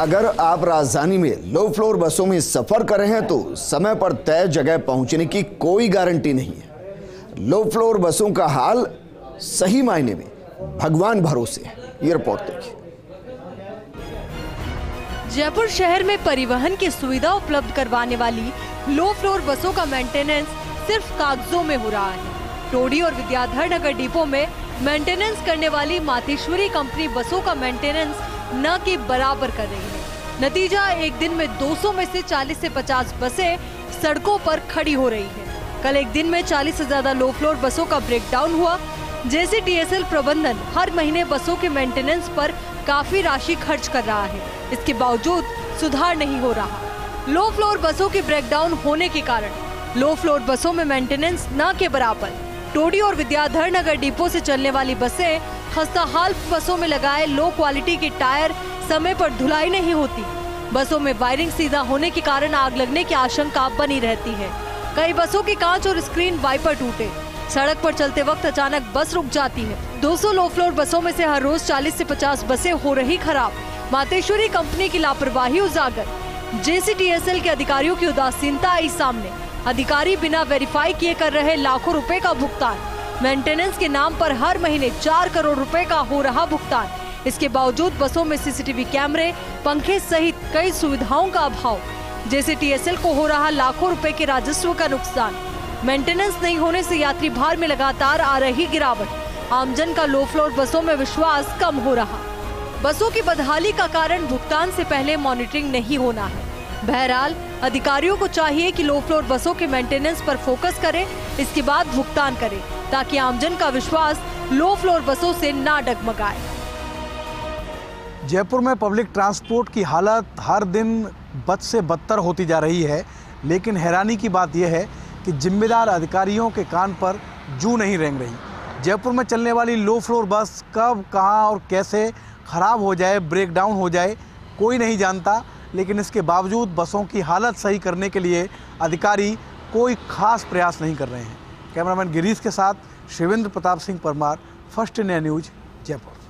अगर आप राजधानी में लो फ्लोर बसों में सफ़र कर रहे हैं तो समय पर तय जगह पहुँचने की कोई गारंटी नहीं है। लो फ्लोर बसों का हाल सही मायने में भगवान भरोसे है। ये रिपोर्ट देखिए। जयपुर शहर में परिवहन की सुविधा उपलब्ध करवाने वाली लो फ्लोर बसों का मेंटेनेंस सिर्फ़ कागजों में हो रहा है। टोडी और विद्याधर नगर डिपो में मेंटेनेंस करने वाली माथेश्वरी कंपनी बसों का मेंटेनेंस न के बराबर कर रही है नतीजा एक दिन में 200 में से 40 से 50 बसें सड़कों पर खड़ी हो रही है। कल एक दिन में 40 से ज़्यादा लो फ्लोर बसों का ब्रेकडाउन हुआ। जैसे टीएसएल प्रबंधन हर महीने बसों के मेंटेनेंस पर काफ़ी राशि खर्च कर रहा है। इसके बावजूद सुधार नहीं हो रहा। लो फ्लोर बसों के ब्रेकडाउन होने के कारण लो फ्लोर बसों में मेंटेनेंस न के बराबर। टोडी और विद्याधर नगर डिपो से चलने वाली बसें खस्ताहाल बसों में लगाए लो क्वालिटी के टायर, समय पर धुलाई नहीं होती। बसों में वायरिंग सीधा होने के कारण आग लगने की आशंका बनी रहती है। कई बसों के कांच और स्क्रीन वाइपर टूटे। सड़क पर चलते वक्त अचानक बस रुक जाती है। 200 लो फ्लोर बसों में से हर रोज 40 से 50 बसें हो रही खराब। मातेश्वरी कंपनी की लापरवाही उजागर। जेसीटीएसएल के अधिकारियों की उदासीनता आई सामने। अधिकारी बिना वेरीफाई किए कर रहे लाखों रुपए का भुगतान। मेंटेनेंस के नाम पर हर महीने चार करोड़ रुपए का हो रहा भुगतान। इसके बावजूद बसों में सीसीटीवी कैमरे, पंखे सहित कई सुविधाओं का अभाव। जैसे टीएसएल को हो रहा लाखों रुपए के राजस्व का नुकसान। मेंटेनेंस नहीं होने से यात्री भार में लगातार आ रही गिरावट। आमजन का लो फ्लोर बसों में विश्वास कम हो रहा। बसों की बदहाली का कारण भुगतान से पहले मॉनिटरिंग नहीं होना है। बहरहाल, अधिकारियों को चाहिए कि लो फ्लोर बसों के मेंटेनेंस पर फोकस करें, इसके बाद भुगतान करें, ताकि आमजन का विश्वास लो फ्लोर बसों से ना डगमगाए। जयपुर में पब्लिक ट्रांसपोर्ट की हालत हर दिन बद से बदतर होती जा रही है, लेकिन हैरानी की बात यह है कि जिम्मेदार अधिकारियों के कान पर जू नहीं रेंग रही। जयपुर में चलने वाली लो फ्लोर बस कब, कहाँ और कैसे ख़राब हो जाए ब्रेक डाउन हो जाए, कोई नहीं जानता लेकिन इसके बावजूद बसों की हालत सही करने के लिए अधिकारी कोई खास प्रयास नहीं कर रहे हैं। कैमरामैन गिरीश के साथ Shivendra Pratap Singh Parmar, First India News, Jaipur.